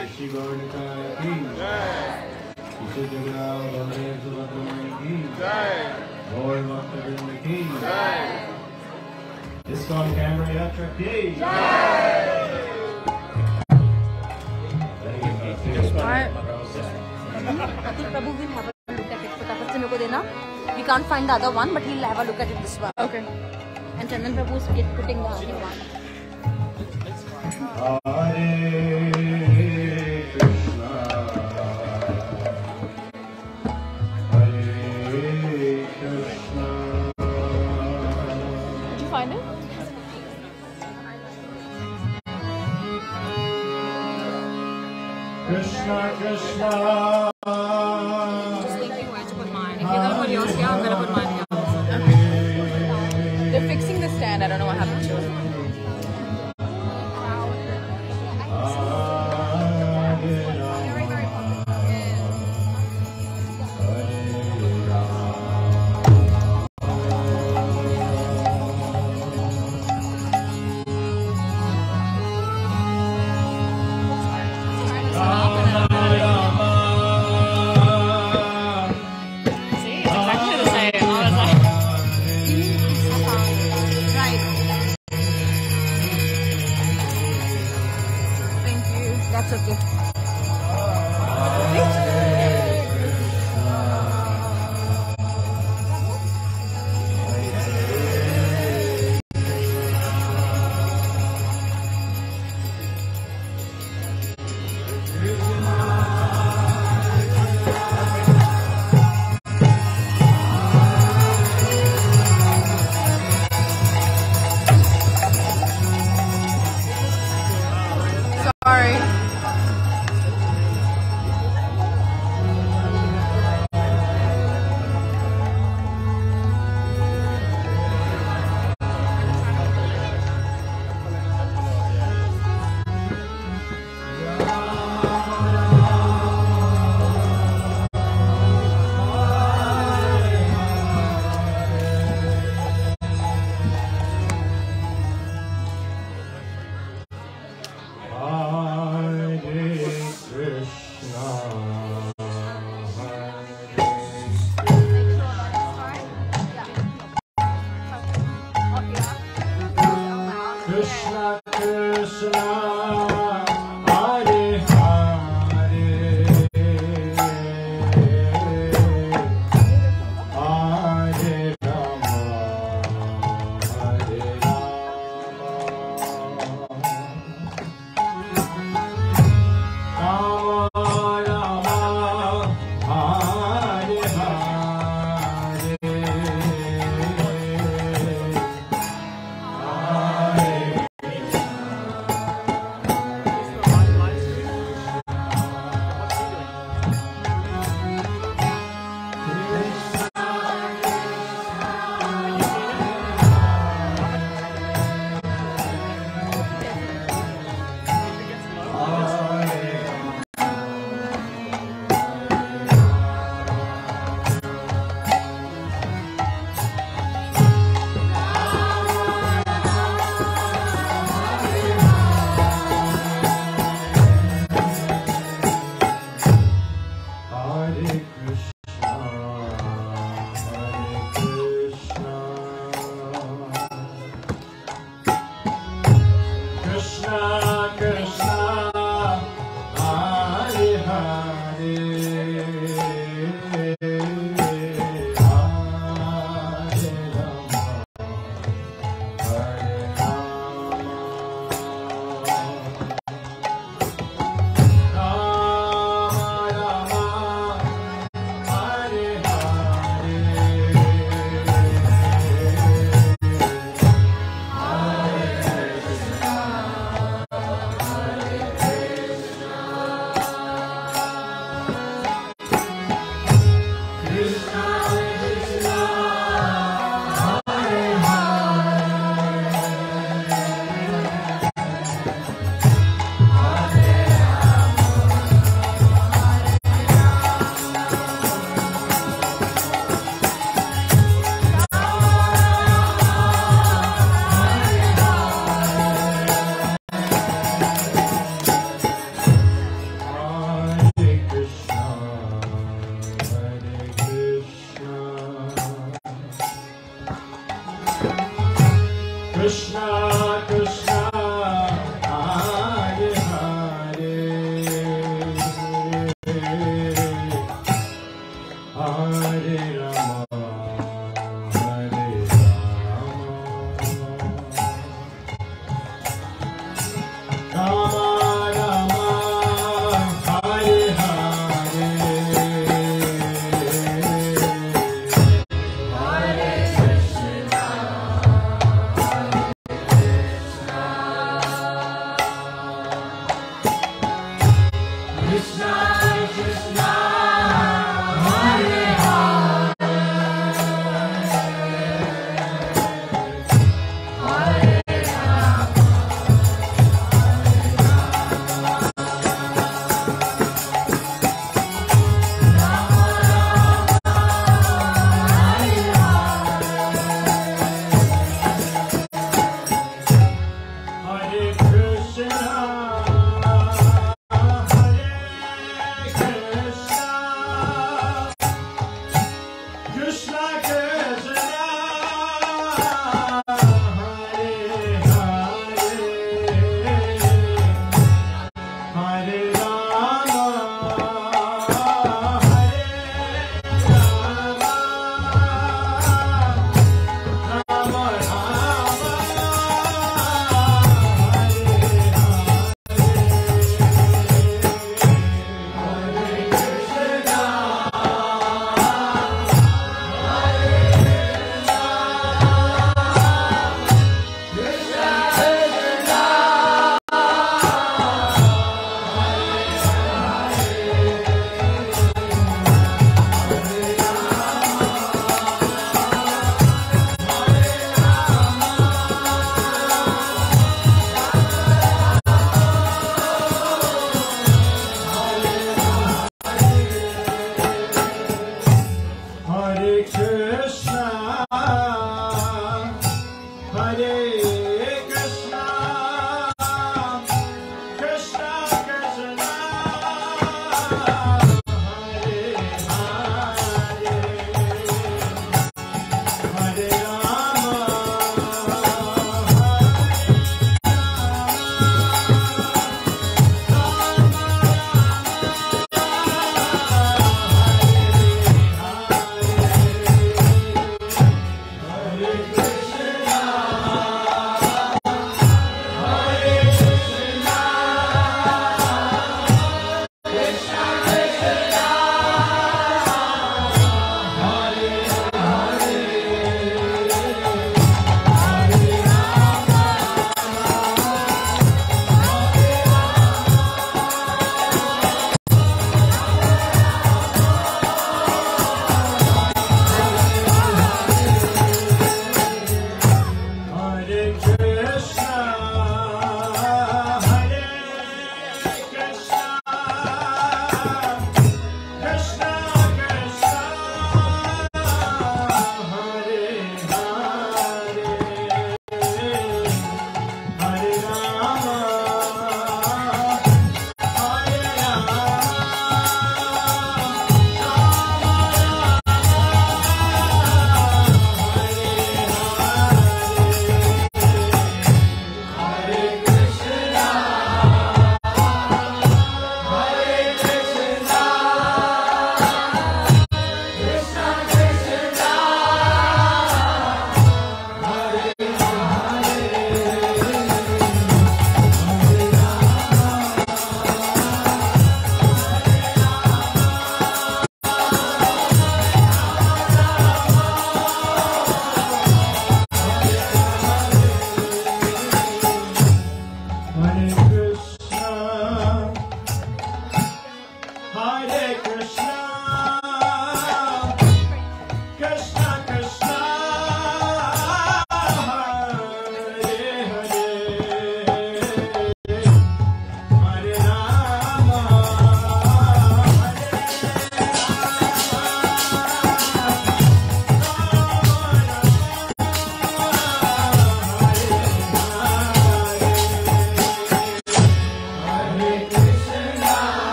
ऋषि गौड़ की विशुद्ध जगराव गणेश सुभद्रमणि की गौड़ भक्तवृंद की ISKCON कैमरा यात्रा की I think Prabhu will have a look at it. फटाफट से मेरे को देना. We can't find the other one, but he'll have a look at it this one. Okay. And Chandan Prabhu is get- putting the other one. Krishna